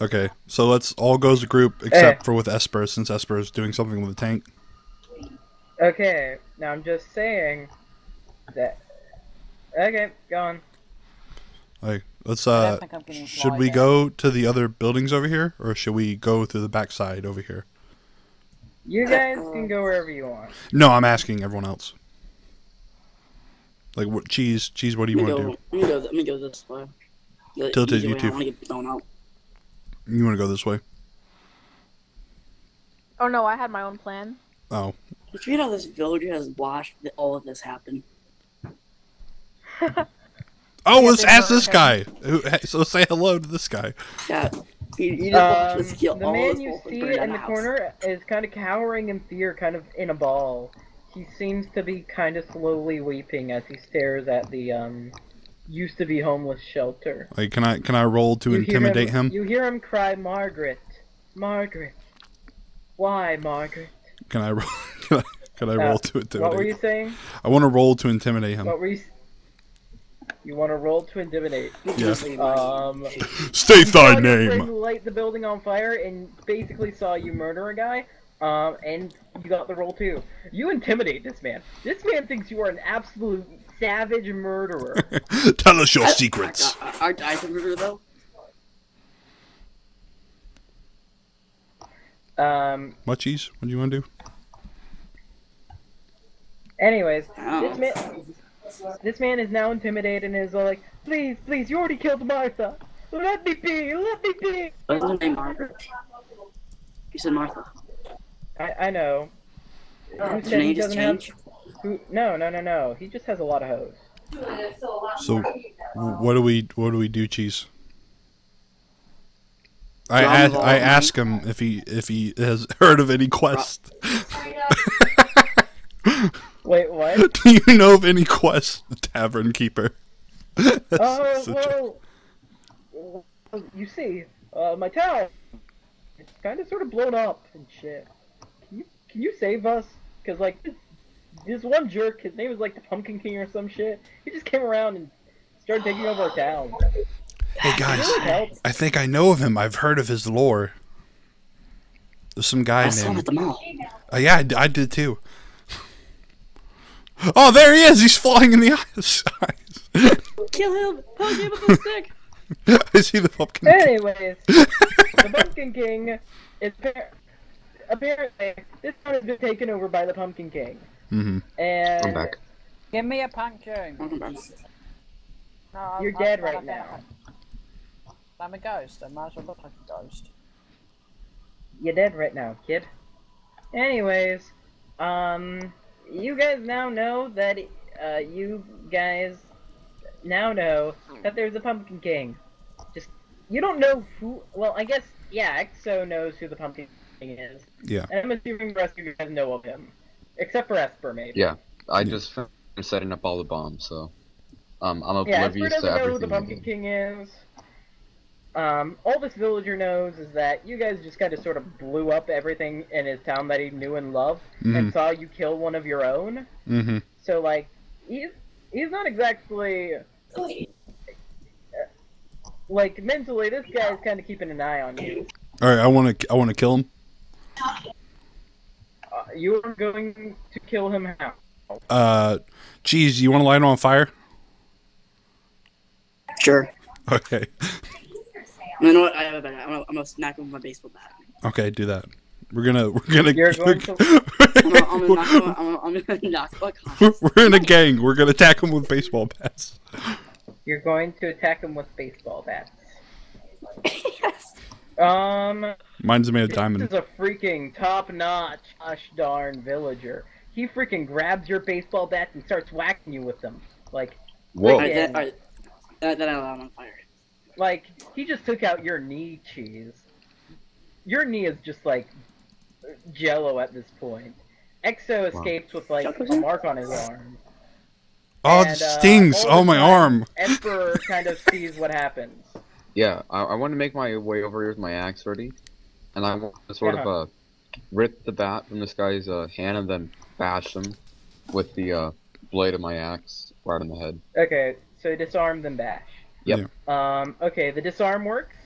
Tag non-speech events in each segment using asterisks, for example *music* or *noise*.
Okay, so let's all go as a group except for with Esper, since Esper is doing something with the tank. Okay, now I'm just saying that. Okay, go on. Like, let's uh, don't think I'm getting should we down. go to the other buildings over here, or should we go through the backside over here? You guys can go wherever you want. No, I'm asking everyone else. Like, what cheese? Cheese, what do you want to do? Let me go. Let me go this way. The Tilted, easy you too. I want to get blown out. You want to go this way? Oh no, I had my own plan. Oh, Did you know this villager has watched that all of this happen? *laughs* oh, Yeah, let's ask were this guy. So say hello to this guy. Yeah. He, he Um, the man you see in the house. corner is kind of cowering in fear, kind of in a ball. He seems to be kind of slowly weeping as he stares at the um used to be homeless shelter. Like, can I can I roll to You intimidate him? You hear him cry, "Margaret, Margaret, why, Margaret?" Can I roll? *laughs* Can I, can I Uh, roll to intimidate? What were you saying? I want to roll to intimidate him. What were you? You want to roll to intimidate? *laughs* Yeah. Um, *laughs* State thy name. light the building on fire and basically saw you murder a guy. Um, and you got the roll too. You intimidate this man. This man thinks you are an absolute savage murderer. *laughs* Tell us your I- secrets. I, I, I, I can remember though. um, What cheese? What do you want to do? anyways, Oh. this man, this man is now intimidated and is like, please, please, you already killed Martha. Let me be. Let me be. What's her name, Margaret? You said Martha. I, I know. Who Did said your he name just doesn't have? Change? Who? No, no, no, no. He just has a lot of hoes. So, what do we what do we do, cheese? I ask. I ask him if he if he has *laughs* heard of any quest. *laughs* Wait, what? *laughs* do you know of any quest, tavern keeper? Oh, such a- well, well, you see, uh, my town, it's kind of sort of blown up and shit. Can you, can you save us? Cause like, this, this one jerk, his name was like the Pumpkin King or some shit. He just came around and started taking over our town. hey guys, Really. I think I know of him. I've heard of his lore. There's some guy I saw him at the mall. Uh, yeah, I did too. *laughs* Oh, there he is! He's flying in the *laughs* eyes. Kill him! Punch him with a *laughs* stick! I see the pumpkin. Anyways, the Pumpkin King is apparently this town has been taken over by the Pumpkin King, hmm and I'm back. Give me a pumpkin. Welcome. No, You're I'm dead not right a now. pumpkin. I'm a ghost. I might as well look like a ghost. You're dead right now, kid. Anyways, um, you guys now know that, uh, you guys now know that there's a Pumpkin King. Just, you don't know who, well, I guess, yeah, EXO knows who the Pumpkin King is. Yeah. And I'm assuming the rest of you guys know of him. Except for Esper, maybe. Yeah, I just finished setting up all the bombs, so um, I'm oblivious Yeah, Esper oblivious doesn't to know who the Pumpkin King is. Um, all this villager knows is that you guys just kind of sort of blew up everything in his town that he knew and loved, and Mhm. saw you kill one of your own. Mm-hmm. So like, he's he's not exactly like mentally. This guy's kind of keeping an eye on you. All right, I want to I want to kill him. Uh, you are going to kill him how? Uh, cheese, you want to light him on fire? Sure. Okay. You know what? I have a better. I'm gonna, I'm gonna smack him with my baseball bat. Okay, do that. We're gonna we're gonna You're *laughs* going to- I'm gonna, I'm gonna knock him. I'm gonna, I'm gonna *laughs* knock him unconscious. we're in a gang. We're gonna attack him with baseball bats. You're going to attack him with baseball bats. *laughs* yes. Um. Mine's made of This diamond. is a freaking top-notch, gosh darn villager. He freaking grabs your baseball bat and starts whacking you with them. Like, Whoa! Alright, that, alright. That, that I allow him on fire. like he just took out your knee, cheese. Your knee is just like jello at this point. Exo Wow. escapes with like a mark on his arm. Oh, it And, uh, stings! all Oh my time, arm! Emperor kind of sees what happens. Yeah, I, I want to make my way over here with my axe ready, and I want to sort Yeah. of uh, rip the bat from this guy's uh, hand and then bash him with the uh, blade of my axe right in the head. Okay, so disarm then bash. Yep. Um, okay, the disarm works.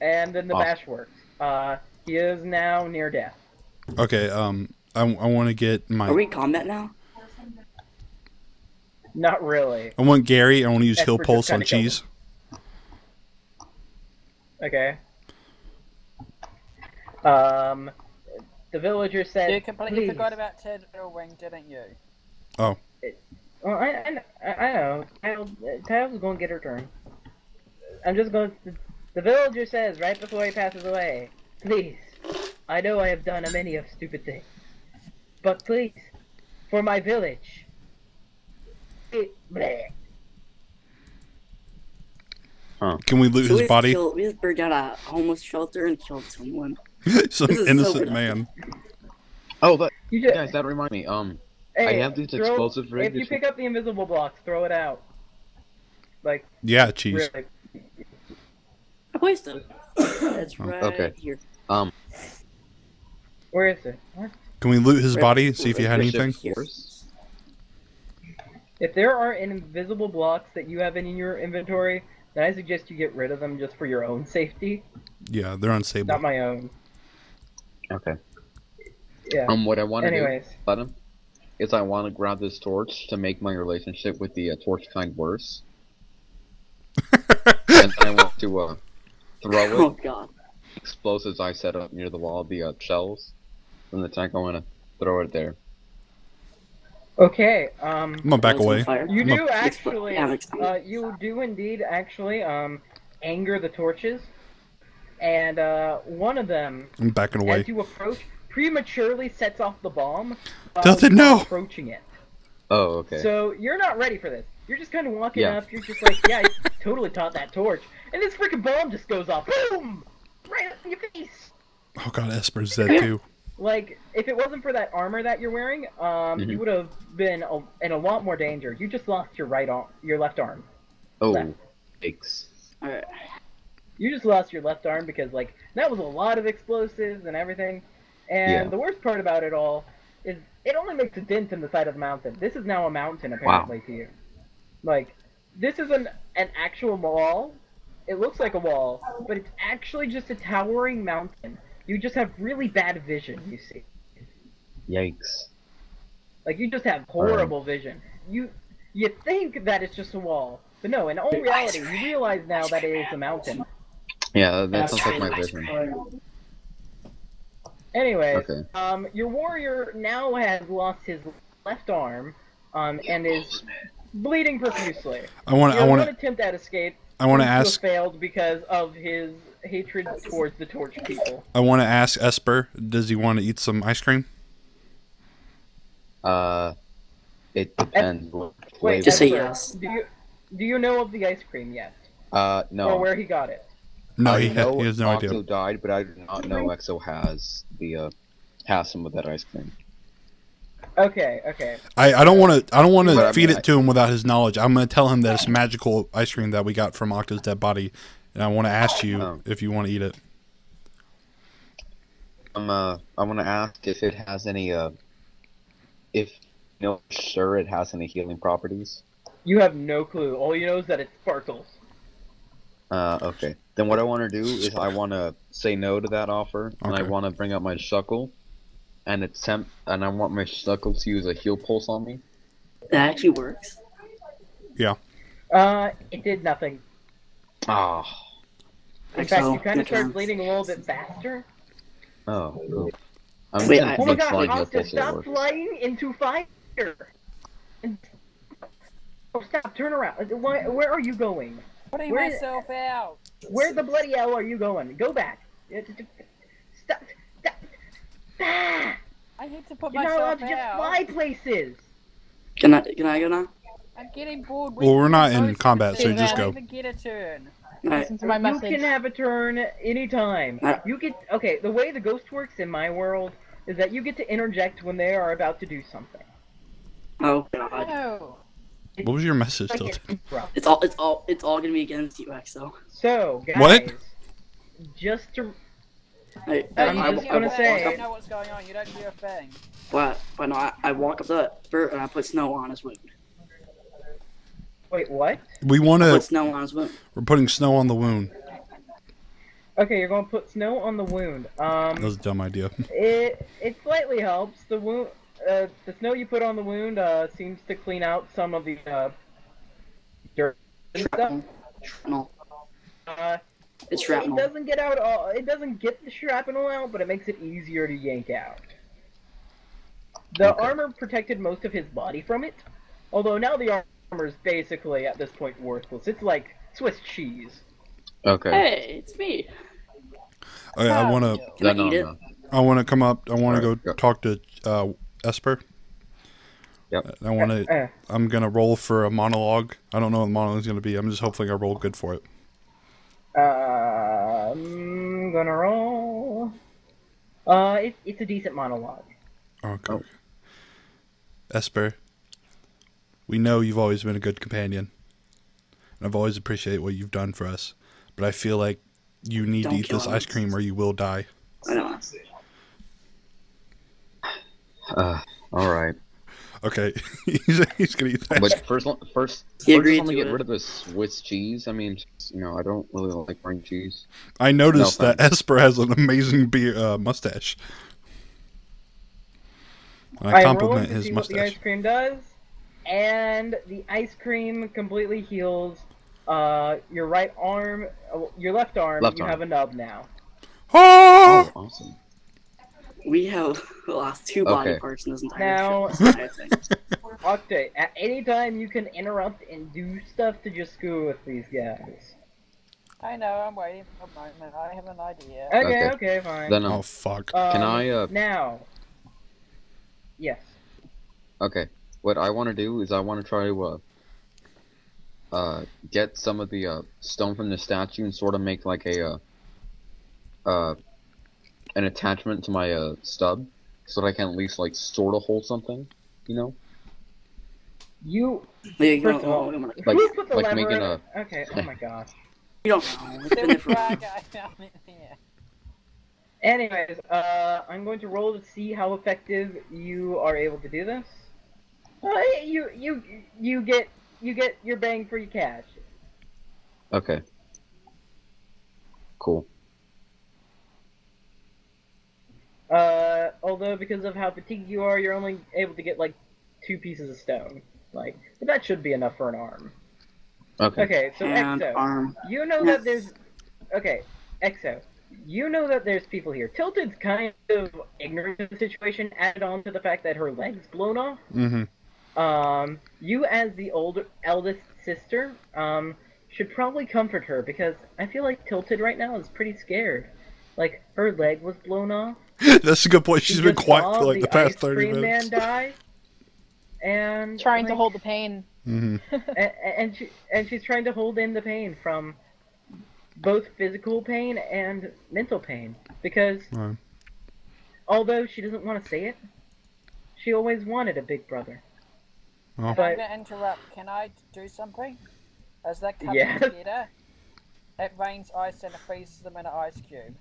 and then the Awesome. bash works. Uh, he is now near death. Okay. Um, I, I want to get my. Are we in combat now? Not really. I want Gary. I want to use Esper Heal Pulse on cheese. Okay. Um, the villager said, You completely "Please." forgot about Ted Wing, didn't you? Oh. Well, I, I, kn- I I know. Kyle, Kyle's going to get her turn. I'm just going to... The villager says, right before he passes away, Please, I know I have done a many of stupid things. But please, for my village... It, bleh. Can we loot So his just body? Killed, we just burned down a homeless shelter and killed someone. *laughs* Some This is so innocent man. Oh, that You just, guys, that remind me. Um, hey, I have these throw- explosive rigs. If you pick up the invisible blocks, throw it out. Like, Yeah, cheese. really. I placed it. It's Oh, right okay. here. um, Where is it? What? Can we loot his Right- body? See if he had anything. Force? If there are invisible blocks that you have in your inventory, then I suggest you get rid of them just for your own safety, Yeah, they're unstable. not my own. Okay. Yeah. Um, what I want to do, Anyways, is I want to grab this torch to make my relationship with the uh, torch kind worse, *laughs* and I want to uh, throw Oh god. explosives I set up near the wall, the uh, shells from the tank. I want to throw it there. Okay. Um, I'm gonna back away. fire. you No. do *laughs* actually. Yeah, next time. Uh, you do indeed actually um anger the torches, and uh, one of them, I'm backing away. as you approach, prematurely sets off the bomb. Doesn't know. Approaching it. Oh, okay. So you're not ready for this. You're just kind of walking Yeah. up. You're just like, yeah, I *laughs* totally caught that torch, and this freaking bomb just goes off. Boom! Right in your face. Oh god, Esper's dead too. Like, if it wasn't for that armor that you're wearing, um, you Mhm. would have been a, in a lot more danger. You just lost your right arm, your left arm. oh, left. yikes. Alright. You just lost your left arm because, like, that was a lot of explosives and everything. And Yeah. the worst part about it all is it only makes a dent in the side of the mountain. This is now a mountain, apparently, to you. Like, this is an an actual wall. It looks like a wall, but it's actually just a towering mountain. You just have really bad vision, you see. Yikes. Like you just have horrible vision. You you think that it's just a wall, but no. In all reality, you realize now that it is a mountain. Yeah, that sounds like my vision. Anyway, Okay. um, your warrior now has lost his left arm, um, and is bleeding profusely. I want to. I want to attempt that escape. I want to ask. failed because of his hatred towards the torch people. I want to ask Esper. Does he want to eat some ice cream? Uh, it depends. what Wait, flavor. Just say yes. Do you do you know of the ice cream yet, Uh, no. or no. where he got it? No, I he, ha- he has no Octo idea. died, but I do not know Exo has the uh has some of that ice cream. Okay, okay. I, I don't want to. I don't want But I to mean, feed I- it to him without his knowledge. I'm going to tell him that it's magical ice cream that we got from Octo's dead body, and I want to ask you Oh. if you want to eat it. I'm uh I want to ask if it has any uh if you know sure it has any healing properties. You have no clue. All you know is that it sparkles. Uh, okay. Then what I want to do is I want to say no to that offer, and I want to bring up my shuckle, and attempt, and I want my shuckle to use a heal pulse on me. That actually works. Yeah. Uh, it did nothing. Ah. In Exo, fact, you kind of start turn. bleeding a little bit faster. Oh. oof. I'm Wait, I- Oh my god, flying heal stop flying into fire! And... Oh, stop, turn around. Uh, Why, where are you going? Putting Where- myself out. Where the bloody hell are you going? Go back. Uh, t- t- Stop. Stop. Ah! I need to put myself out. You're not allowed myself to just out. fly places. Can I can I go now? I'm getting bored. Well, we're not in combat, so things, just I go. don't even get a turn. Alright. Listen to my You can have a turn anytime. Uh, You get okay. The way the ghost works in my world is that you get to interject when they are about to do something. Oh god. No. What was your message, Like Tilton? It's all it's all it's all gonna be against you, Exo. So, guys, What? just to I, I, I'm I, just gonna walk say- You up, know what's going on. You don't do a thing. but but no, I, I walk up the bird and I put snow on his wound. Wait. What? We want to. put snow on his wound. We're putting snow on the wound. Okay, you're going to put snow on the wound. Um, That was a dumb idea. *laughs* It it slightly helps. The wound, uh, the snow you put on the wound, uh, seems to clean out some of the uh, dirt and stuff. Shrapnel. Shrapnel. Uh, It's it doesn't get out all. It doesn't get the shrapnel out, but it makes it easier to yank out. The Okay. armor protected most of his body from it, although now the armor is basically at this point worthless. It's like Swiss cheese. Okay. Hey, it's me. Okay, I want to. Can I Then, eat it? um, I want to come up. I want to Alright, go go. talk to uh, Esper. Yep. I want to. Uh, I'm gonna roll for a monologue. I don't know what the monologue's gonna be. I'm just hopefully I roll good for it. uh, I'm gonna roll. Uh, it, it's a decent monologue. Okay. Oh. Esper, we know you've always been a good companion, and I've always appreciated what you've done for us. But I feel like you need Don't to eat this him. ice cream or you will die. I know. Uh, all right. Okay, *laughs* he's, he's gonna eat that. But first, first, He first agreed let me to get it. rid of this Swiss cheese. I mean, you know, I don't really like green cheese. I noticed No, that Esper has an amazing beer uh, mustache. I I'm compliment to his see what the mustache. ice cream does, and the ice cream completely heals uh, your right arm, uh, your left arm. Left you arm. have a nub now. Oh! Oh, awesome. We have lost two body Okay. parts in this entire Now- show. *laughs* I think. Octave, at any time you can interrupt and do stuff to just screw with these guys. I know, I'm waiting for a moment. I have an idea. Okay, Okay. okay, fine. Then, um, Oh fuck! can Um, I? Uh, Now. Yes. okay. What I want to do is I want to try to uh, uh, get some of the uh, stone from the statue and sort of make like a uh, uh, an attachment to my uh, stub, so that I can at least like sort of hold something. You know, You. Yeah, you First don't- of all, oh, Like- who put the like lever making a- Okay. Oh my *laughs* gosh. you don't know. It's been Still there for drag, I yeah. Anyways, uh, I'm going to roll to see how effective you are able to do this. Uh, you you you get you get your bang for your cash. okay. Cool. Uh, although because of how fatigued you are, you're only able to get like two pieces of stone. Like, but that should be enough for an arm. Okay. Okay, so hand, Exo, arm. you know that there's. Okay, Exo, you know that there's people here. Tilted's kind of ignorant of the situation, added on to the fact that her leg's blown off. Mm-hmm. Um, you as the older eldest sister, um, should probably comfort her because I feel like Tilted right now is pretty scared. Like her leg was blown off. *laughs* That's a good point. She's She been just quiet for like the past ice thirty cream minutes. Man die, and Trying to hold the pain. Mm-hmm. *laughs* and, and she and she's trying to hold in the pain from both physical pain and mental pain because Right. although she doesn't want to say it, she always wanted a big brother. Oh. I'm gonna interrupt. Can I do something? As that come Yes. together, it rains ice and it freezes them in an ice cube.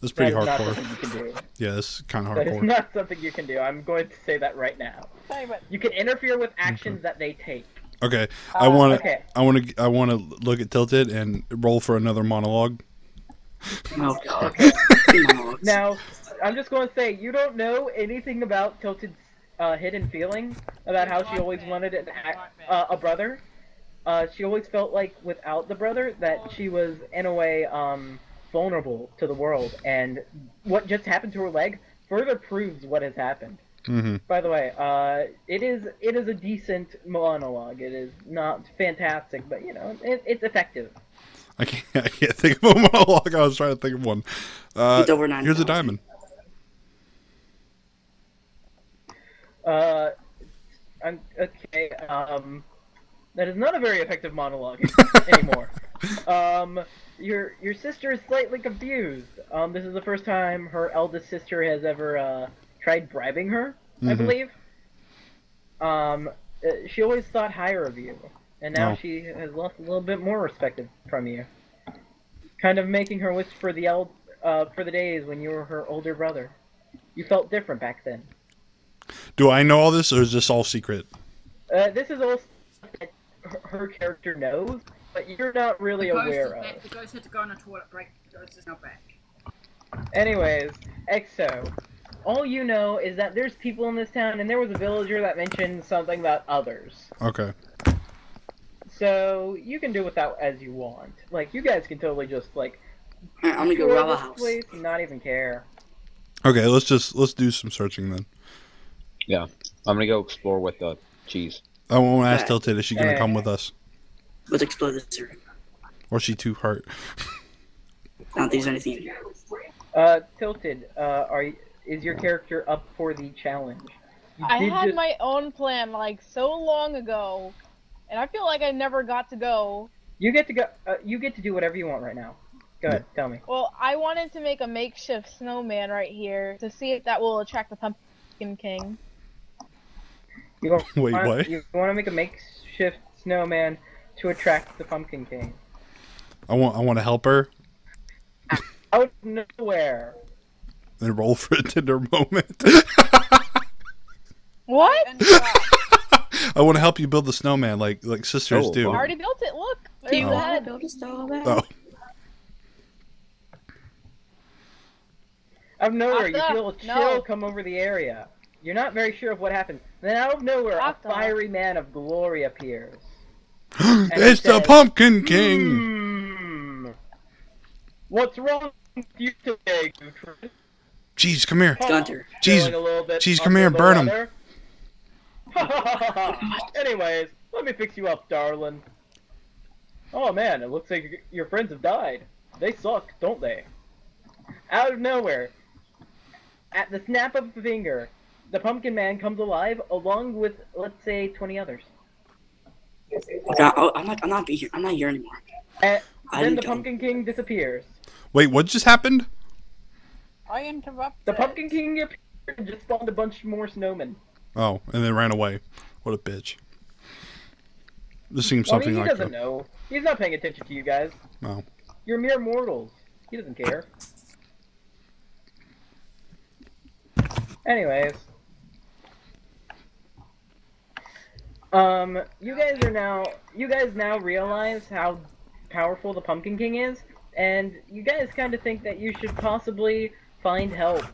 That's that pretty is not hardcore. something you can do. Yeah, this is kind of That is hardcore. not something you can do. I'm going to say that right now. You can interfere with actions that they take. Okay, I Uh, want to. Okay. I want to. I want to look at Tilted and roll for another monologue. Oh god. No, *laughs* Now, I'm just going to say you don't know anything about Tilted's uh, hidden feeling about how she always wanted an, uh, a brother. Uh, she always felt like without the brother that she was in a way um, vulnerable to the world, and what just happened to her leg further proves what has happened. Mm-hmm. By the way, uh, it is it is a decent monologue. It is not fantastic, but you know it, it's effective. I can't. I can't think of a *laughs* monologue. I was trying to think of one. Uh, It's over nine here's a diamond. Uh, I'm, okay. Um, that is not a very effective monologue *laughs* anymore. Um, your your sister is slightly confused. Um, this is the first time her eldest sister has ever uh, tried bribing her. I Mhm. believe. Um, uh, she always thought higher of you, and now Oh. she has lost a little bit more respect from you. Kind of making her wish for the el- uh, for the days when you were her older brother. You felt different back then. Do I know all this, or is this all secret? Uh, this is all that her, her character knows, but you're not really the aware of. back. The ghost had to go on a toilet break. The ghost is now back. Anyways, EXO, all you know is that there's people in this town, and there was a villager that mentioned something about others. Okay. So you can do with that as you want. Like you guys can totally just like Alright, I'm gonna go tour rob a house. place and not even care. Okay, let's just let's do some searching then. I'm gonna go explore with the cheese. I won't ask Right. Tilted is she gonna come with us, Let's explore this room. or is she too hurt? I don't think there's anything. Uh, Tilted, uh, are y- is your character up for the challenge? You I had just- my own plan like so long ago, and I feel like I never got to go. You get to go. Uh, you get to do whatever you want right now. Go ahead, tell me. Well, I wanted to make a makeshift snowman right here to see if that will attract the Pumpkin King. You want, *laughs* Wait, what? You want to make a makeshift snowman to attract the Pumpkin King I want I want to help her *laughs* out of nowhere. and roll for a Tinder moment. *laughs* What? I want to help you build the snowman like like sisters Oh, do. I already built it. Look, you oh. the want head. to build a snowman? Oh, Out of nowhere, you feel a chill no. come over the area. You're not very sure of what happened. Then out of nowhere, a fiery man of glory appears. *gasps* it's the says, Pumpkin King. Hmm. What's wrong with you today, Gutrid? Jeez, come here. Gunter. Jeez, Feeling a little bit jeez, come here and the burn 'em. *laughs* Anyways, let me fix you up, darling. Oh man, it looks like your friends have died. They suck, don't they? Out of nowhere, at the snap of a finger, the Pumpkin Man comes alive along with, let's say, 20 others. Okay, I- I'm not. I'm not be here. I'm not here anymore. And then the Pumpkin King disappears. Wait, what just happened? I interrupted. The Pumpkin King appeared and just spawned a bunch more snowmen. Oh, and then ran away. What a bitch. This seems Well, I something mean, he like doesn't that. know. He's not paying attention to you guys. No. You're mere mortals. He doesn't care. *laughs* Anyways. Um, you guys are now, you guys now realize how powerful the Pumpkin King is, and you guys kind of think that you should possibly find help.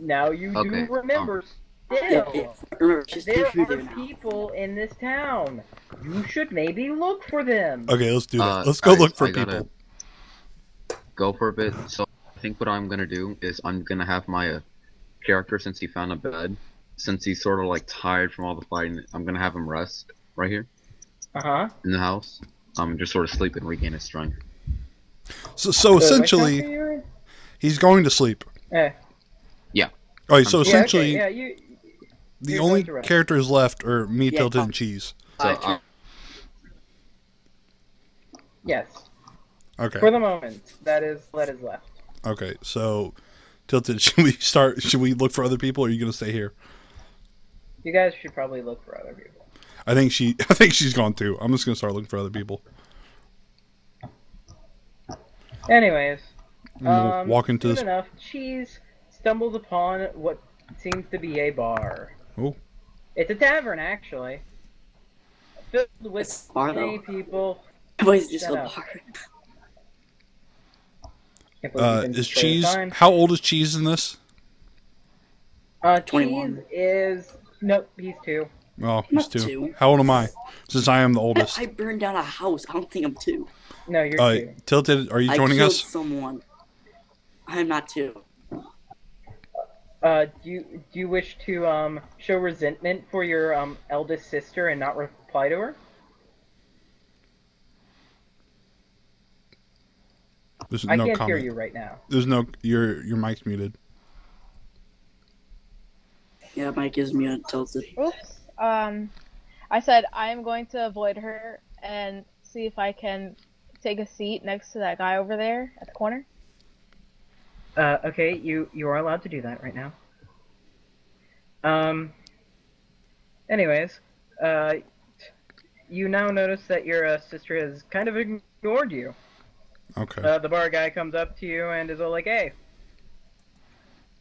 Now you Okay, do remember, Yeah, still, yeah. Remember, there you're are now. people in this town. You should maybe look for them. Okay, let's do that. Uh, let's go guys, look for I people. Go for a bit. So I think what I'm gonna do is I'm gonna have my uh, character since he found a bed, since he's sort of like tired from all the fighting. I'm gonna have him rest right here Uh huh. in the house. Um, just sort of sleep and regain his strength. So, so essentially, he's going to sleep. Eh. All right, so Yeah, Yeah, essentially, okay, yeah, you. the only going to rest. characters left are me, Yeah, Tilted, um, and Cheese. So Uh, uh, Yes. Okay. For the moment, that is that is left. Okay, so Tilted, *laughs* should we start? Should we look for other people, or are you gonna stay here? You guys should probably look for other people. I think she. *laughs* I think she's gone too. I'm just gonna start looking for other people. Anyways, And um, walk into soon this. enough, Cheese stumbles upon what seems to be a bar. Oh. It's a tavern, actually, filled with It's bar, many though. people. Boys, just Shut a up. bar. Uh, is Cheese? How old is Cheese in this? Uh, 21. Cheese is nope. He's two. Oh, he's two. two. How old am I? Since I am the oldest. I burned down a house. I don't think I'm two. No, you're Uh, two. Tilted, are you I joining killed us? someone. I'm not two. Uh, do you do you wish to um show resentment for your um eldest sister and not reply to her? There's I no can't comment. hear you right now. There's no. Your your mic's muted. Yeah, Mike gives me a tilted. Oops. Um, I said I'm going to avoid her and see if I can take a seat next to that guy over there at the corner. Uh, okay, you you are allowed to do that right now. Um. Anyways, uh, you now notice that your uh, sister has kind of ignored you. Okay. Uh, the bar guy comes up to you and is all like, "Hey,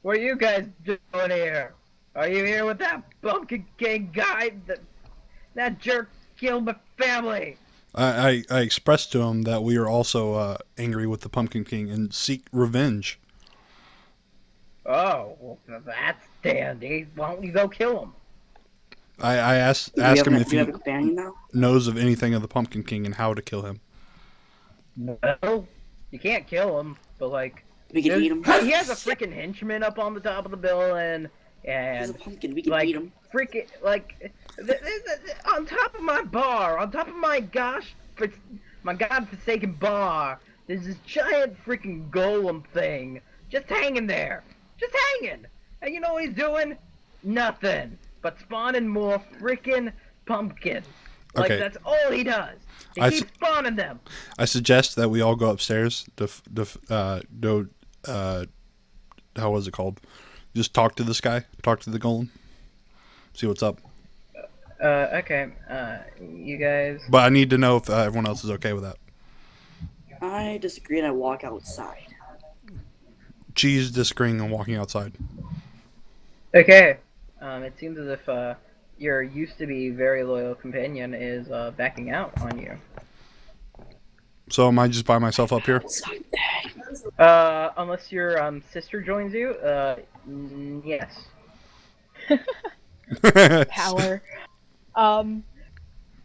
what are you guys doing here? Are you here with that Pumpkin King guy? That that jerk killed my family." I, I, I expressed to him that we are also uh, angry with the Pumpkin King and seek revenge. Oh, well, that's dandy. Why don't you go kill him? I, I asked Do we asked have him a- if do we have he companion knows of anything of the Pumpkin King and how to kill him. No, you can't kill him, but like, We can eat him. he has a freaking henchman up on the top of the building, He's a and pumpkin. We can like eat him. freaking like th- th- th- on top of my bar, on top of my gosh, for- my godforsaken bar, there's this giant freaking golem thing just hanging there, just hanging. And you know what he's doing? Nothing but spawning more freaking pumpkins. Like Okay. that's all he does. He I keeps s- spawning them. I suggest that we all go upstairs The f- to f- uh do uh how was it called? Just talk to this guy, talk to the golem, see what's up. Uh, okay. Uh, you guys. But I need to know if uh, everyone else is okay with that. I disagree and I walk outside. Cheese disagreeing and walking outside. Okay. Um, it seems as if uh, your used to be very loyal companion is uh, backing out on you. So am I just by myself up here? Uh, unless your um, sister joins you. Uh, mm, yes. *laughs* Power. um,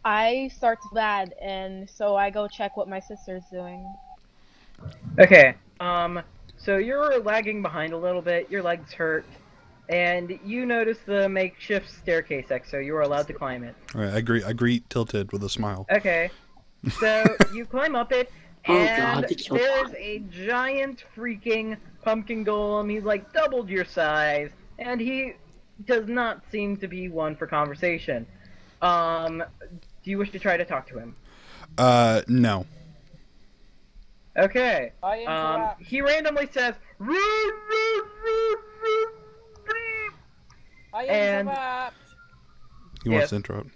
I start to bad, and so I go check what my sister's doing. Okay. Um, so you're lagging behind a little bit. Your legs hurt, and you notice the makeshift staircase, Exo. You are allowed to climb it. All right, I agree. I greet tilted with a smile. Okay. So *laughs* you climb up it, Oh, and God, there's a giant freaking pumpkin golem. He's like doubled your size, and he does not seem to be one for conversation. Um, do you wish to try to talk to him? Uh, no. Okay. I Um, he randomly says, "Root, root, root, root, root." I and- interrupt. He wants Yes. to interrupt.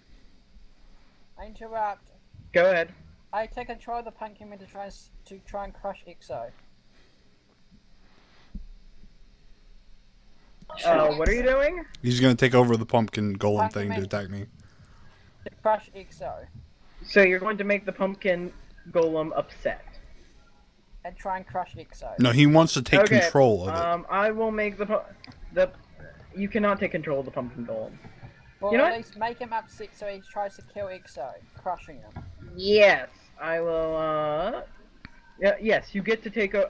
I interrupt. Go ahead. I take control of the pumpkin to try and, to try and crush Exo. Uh, what are you doing? He's gonna take over the pumpkin golem Pumpkin thing to attack me. To crush Exo. So you're going to make the pumpkin golem upset. And try and crush Exo. No, he wants to take Okay, control of it. Um, I will make the the. You cannot take control of the pumpkin golem. Well, you know at what? least make him upset so he tries to kill Exo, crushing him. Yes, I will. Uh, yeah, yes, you get to take a.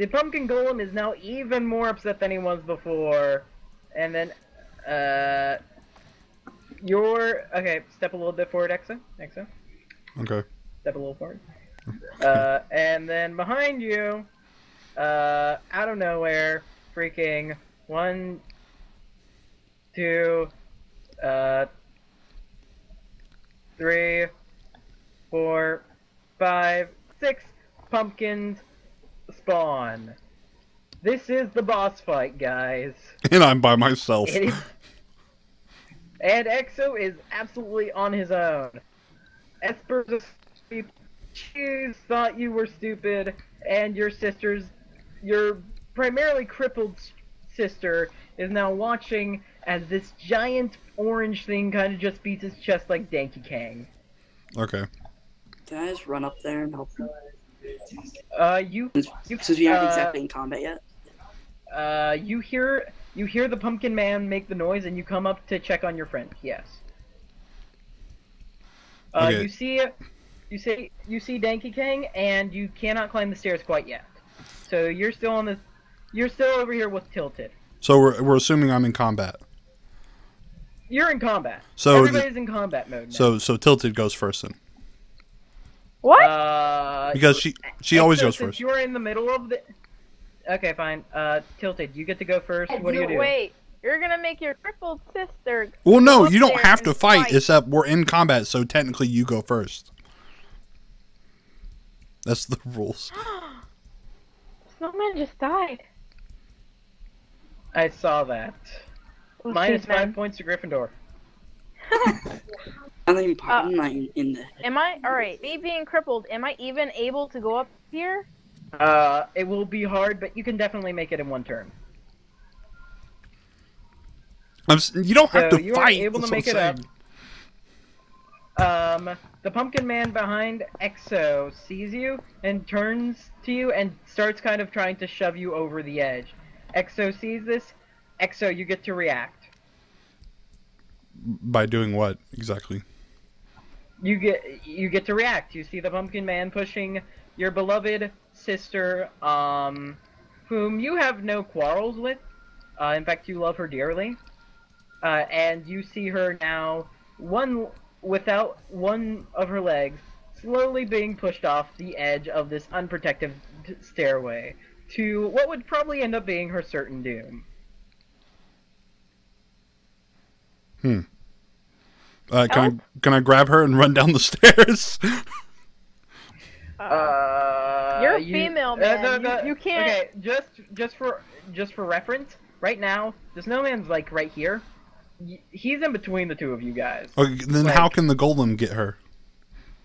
The pumpkin golem is now even more upset than he was before, and then, uh, your okay. Step a little bit forward, Exa. Exa. Okay. Step a little forward. *laughs* Uh, and then behind you, uh, out of nowhere, freaking one, two, uh, three, four, five, six pumpkins spawn. This is the boss fight, guys. *laughs* And I'm by myself. It is- *laughs* and Exo is absolutely on his own. Esper's asleep. Cheese thought you were stupid, and your sister's, your primarily crippled sister, is now watching as this giant orange thing kind of just beats his chest like Danky Kang. Okay. Can I just run up there and help him? Uh, you, you, Since we aren't uh, exactly in combat yet. uh, you hear, you hear the pumpkin man make the noise, and you come up to check on your friend. Yes. Uh, Okay. you see, you see, you see Danky Kang, and you cannot climb the stairs quite yet. So you're still on the, you're still over here with Tilted. So we're we're assuming I'm in combat. You're in combat. So the, Everybody's in combat mode now. so so tilted goes first then What? uh, because she she always so goes since first. You're in the middle of the. Okay, fine. Uh, Tilted, you get to go first. What do you do? Wait, you're gonna make your crippled sister. Well, no, you don't have to fight. fight. It's that we're in combat, so technically you go first. That's the *laughs* rules. *gasps* Snowman just died. I saw that. Oh, Minus five man. points to Gryffindor. *laughs* I'm not even Uh, I'm not in, in the. Am I alright? Me being crippled, am I even able to go up here? Uh, it will be hard, but you can definitely make it in one turn. I'm, you don't have So to you are fight. able to make it up. um, the pumpkin man behind Exo sees you and turns to you and starts kind of trying to shove you over the edge. Exo sees this. Exo, you get to react. By doing what exactly? You get you get to react. You see the pumpkin man pushing your beloved sister, um, whom you have no quarrels with. Uh, in fact, you love her dearly. Uh, and you see her now, one without one of her legs, slowly being pushed off the edge of this unprotected stairway to what would probably end up being her certain doom. Uh, can I can I grab her and run down the *laughs* stairs? Uh, You're a you- female, uh, man. the- You- you can't- Okay, just just for just for reference, right now the snowman's like right here. He's in between the two of you guys. Okay, then Like- how can the golem get her?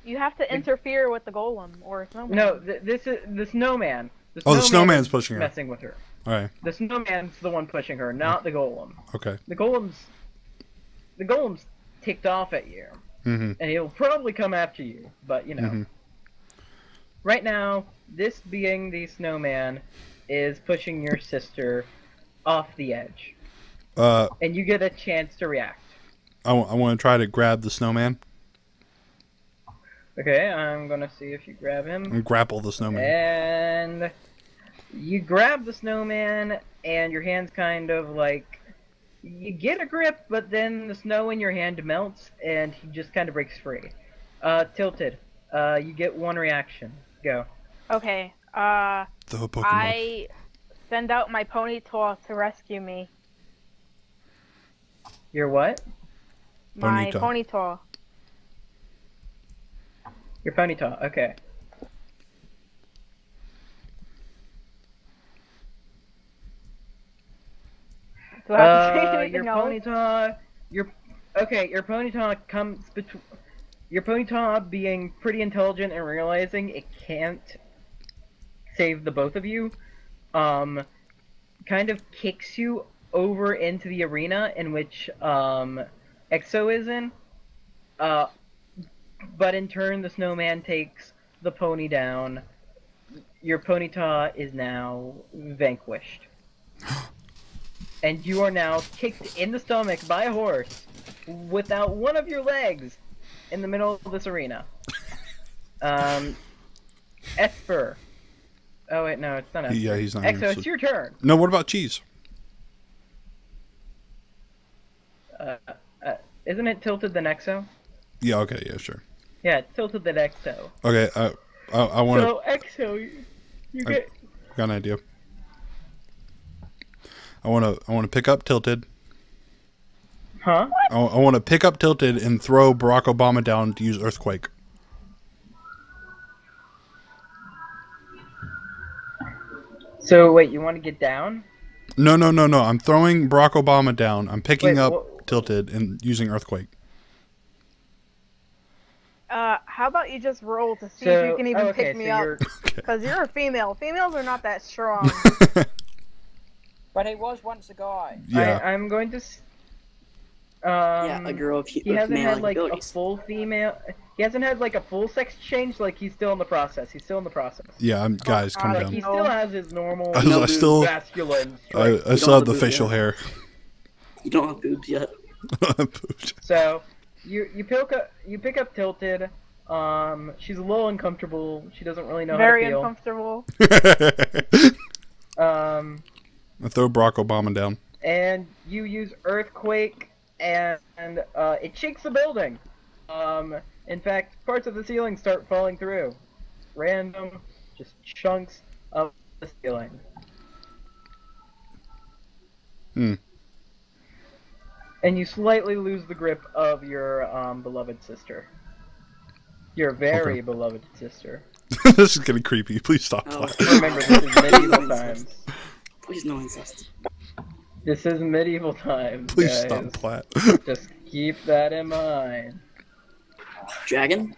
You have to interfere with the golem or snowman. No, th- this is the snowman. The Oh, the snowman's pushing her. messing with her. All right. The snowman's the one pushing her, not the golem. Okay. The golem's the golem's ticked off at you, Mm-hmm. and he'll probably come after you. But you know, Mhm. right now, this being the snowman is pushing your sister off the edge, Uh, and you get a chance to react. I, want to try to grab the snowman Okay, I'm gonna see if you grab him. and grapple the snowman. And you grab the snowman, and your hand's kind of like you get a grip, but then the snow in your hand melts, and he just kind of breaks free. Uh, tilted. Uh, you get one reaction. Go. Okay. Uh, The Pokemon. I send out my ponytail to rescue me. Your what? My Ponyta. ponytail. Your ponytail. Okay. Do I have to say anything your else? ponytail. Your okay. Your ponytail comes between. Your ponytail being pretty intelligent and realizing it can't save the both of you, um, kind of kicks you over into the arena in which um, Exo is in. Uh, but in turn, the snowman takes the pony down. Your ponyta is now vanquished. *gasps* *gasps* and you are now kicked in the stomach by a horse without one of your legs in the middle of this arena. Um, Esper. Oh wait, no, it's not Esper. Yeah, he's not here, Exo, so- it's your turn. No, what about cheese? Uh, uh, isn't it tilted the Exo? Yeah. Okay. Yeah. Sure. Yeah, it's tilted the Exo. Okay. I I, I want to So Exo, you, you I- get got an idea. I want to I want to pick up tilted. huh? I, I want to pick up tilted and throw Barack Obama down to use earthquake. So wait, you want to get down? No, no, no, no. I'm throwing Barack Obama down. I'm picking Wait, up wha- tilted and using earthquake. Uh, how about you just roll to see So if you can even oh, okay, pick me so up? you're *laughs* Because you're a female. Females are not that strong. *laughs* But he was once a guy. Yeah. I, I'm going to. s- Um, yeah, a girl of, He with hasn't male had like a full female. He hasn't had like a full sex change. Like he's still in the process. He's still in the process. yeah. I'm guys, calm God, Like down. he still has his normal I, No, I still masculine. I. I still have the have the facial boot, hair. You don't have boobs yet. *laughs* So you you pick up you pick up tilted. Um, she's a little uncomfortable. She doesn't really know Very how to uncomfortable. I *laughs* feel. *laughs* Throw Barack Obama down. and you use earthquake, and, and uh, it shakes the building. Um, in fact, parts of the ceiling start falling through. Random, just chunks of the ceiling. Hmm. And you slightly lose the grip of your um, beloved sister. Your very Okay. beloved sister. *laughs* this is getting creepy. Please stop. Oh. Remember, this is medieval *laughs* times. Please no incest. This is medieval times. Please guys. stop, Platt. *laughs* Just keep that in mind. Dragon?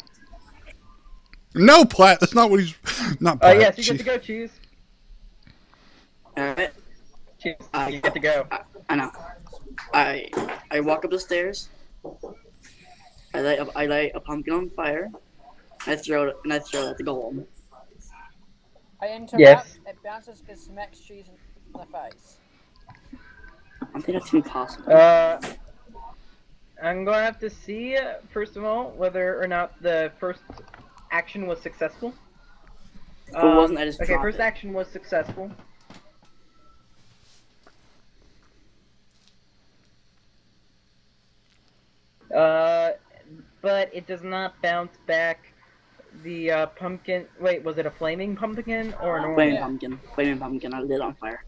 no, Platt. That's not what he's. Not Oh Platt. yes, you Gee. get to go, cheese. Alright, Cheese, Uh, you get to go. I know. I I walk up the stairs. I light a, I light a pumpkin on fire. I throw it and I throw it at the golem. I interrupt. Yes. It bounces and smacks cheese in the face. I think that's even possible. Uh, I'm gonna have to see uh, first of all whether or not the first action was successful. If it wasn't, I just okay. First it. action was successful. Uh, but it does not bounce back the uh, pumpkin. Wait, was it a flaming pumpkin or an Flaming orange? Yeah. pumpkin. Flaming pumpkin. I lit on fire.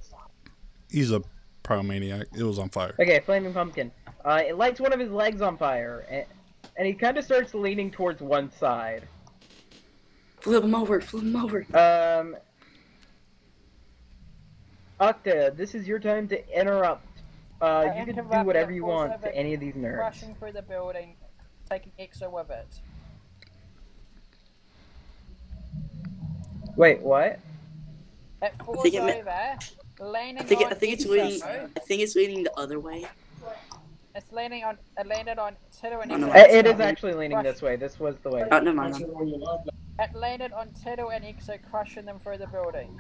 He's a pyromaniac. It was on fire. Okay, flaming pumpkin. Uh, it lights one of his legs on fire, and, and he kind of starts leaning towards one side. Flip him over. Flip him over. Um, Octa, this is your time to interrupt. Uh, I you can do whatever you want to any of these nerds. Rushing through the building, taking Exo with it. Wait, what? It falls think it ma- over, leaning I think it, on I think it's Exo. leaning. I think it's leaning the other way. It's leaning on. It landed on Tito and Oh, no, Exo. Uh, it is actually leaning this way. This was the way. Oh, never mind. It landed on Tito and Exo, crushing them through the building.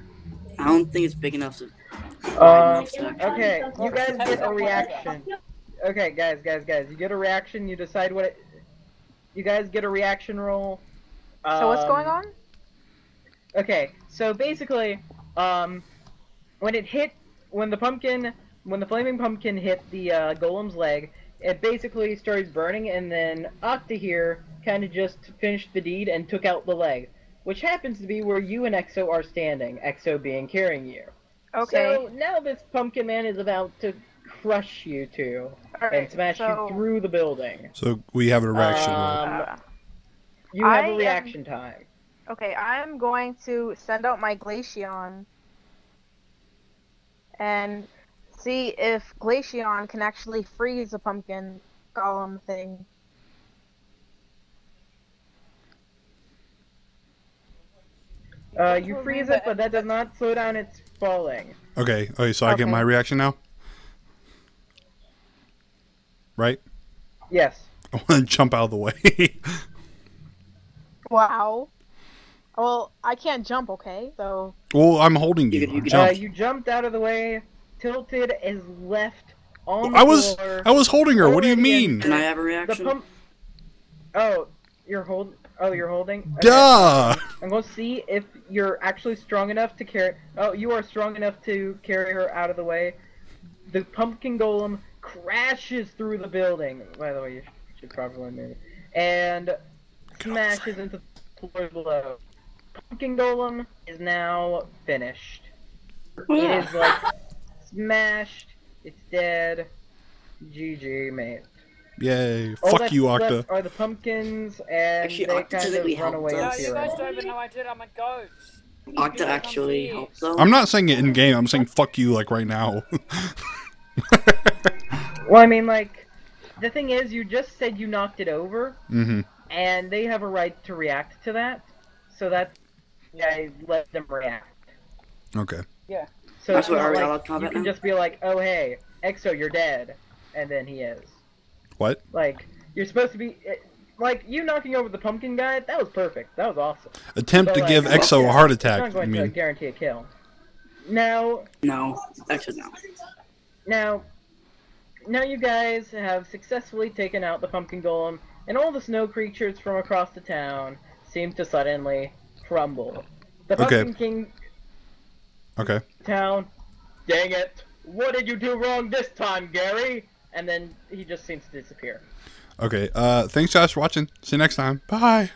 I don't think it's big enough to. Um, enough to okay, you guys get a reaction. Okay, guys, guys, guys, you get a reaction. You decide what it. You guys get a reaction roll. So what's going Um, on? Okay, so basically, um, when it hit, when the pumpkin, when the flaming pumpkin hit the uh, golem's leg, it basically started burning, and then Octa here kind of just finished the deed and took out the leg, which happens to be where you and Exo are standing. Exo being carrying you. Okay. So now this pumpkin man is about to crush you two and smash so, you through the building. So we have a reaction. roll. Um, uh, you have I a am- reaction time. Okay, I'm going to send out my Glaceon and see if Glaceon can actually freeze the pumpkin golem thing. Uh, you freeze it, but that does not slow down its falling. Okay. Okay. So I get my reaction now. Right. Yes. *laughs* I want to jump out of the way. *laughs* Wow. Well, I can't jump, okay? So well, I'm holding you. You you Uh, you jumped out of the way. Tilted is left on the I was floor. I was holding her. What do you mean? Can I have a the reaction? pump. Oh, you're hold. Oh, you're holding. Okay. Duh. I'm gonna see if you're actually strong enough to carry. Oh, you are strong enough to carry her out of the way. The pumpkin golem crashes through the building. By the way, you should probably move. And smashes into the floor below. Pumpkin golem is now finished. It is like smashed. It's dead. GG, mate. Yay! All Fuck you, Octa. Are the pumpkins and Actually, they Octa kind of we run helped away them. No, you you. guys don't even know I did. I'm a ghost. Octa actually helped though. I'm not saying it in game. I'm saying fuck you like right now. *laughs* Well, I mean, like, the thing is, you just said you knocked it over, hmm and they have a right to react to that. So that's yeah, I let them react. Okay. Yeah. So That's what not are we like allowed you can now? just be like, "Oh hey, Exo, you're dead," and then he is. What? Like, you're supposed to be. Like you knocking over the pumpkin guy, that was perfect. That was awesome. Attempt But, to like, give Exo a heart It's attack. not I going to mean, guarantee a kill. Now, No, actually no. Now, now you guys have successfully taken out the pumpkin golem, and all the snow creatures from across the town seem to suddenly crumble. The Okay. Pumpkin King okay. town, dang it! What did you do wrong this time, Gary? And then he just seems to disappear. Okay. Uh, thanks, Josh, for watching. See you next time. Bye.